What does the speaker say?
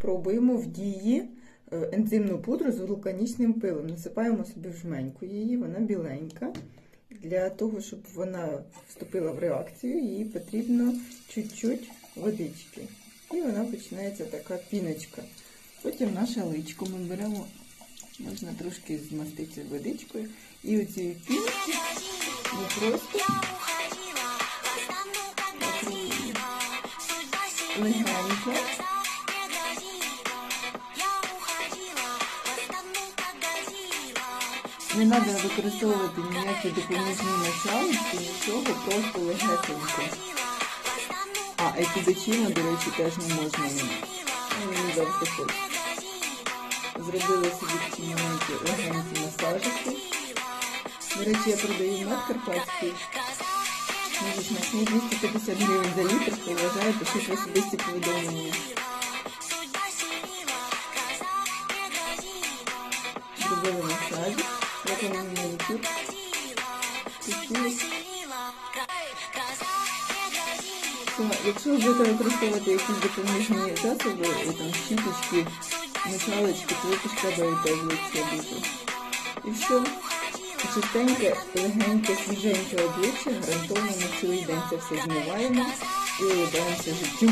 пробуємо в дії е, ензимну пудру з вулканічним пилом. Насипаємо собі в жменьку її, вона біленька. Для того, щоб вона вступила в реакцію, їй потрібно чуть-чуть водички. І вона починається така піночка. Потім наше личко ми беремо, можна трошки змастити водичкою. І оцією піночкою ми просто легенько Не треба використовувати ніякі допоміжні началки, нічого, просто легесенько. А епідочину, до речі, теж не можна. Ну, Мені завжди хочеться. Зробила собі такі маленькі легенькі масажики. До речі, я продаю мед карпатський. Дуже смачний 250 гривень за літр, хто вважає, пишіть в особисті повідомлення. Зробили масажик, манікюр. Пустились. Все, Якщо будете використовувати якісь допоміжні засоби, і там щіточки, мочалочки, то ви пошкребаєте обличчя дуже. І все. Чистеньке, легеньке, свіженьке обличчя, гарантовано цілий день це все змиваємо і улыбаємося життю.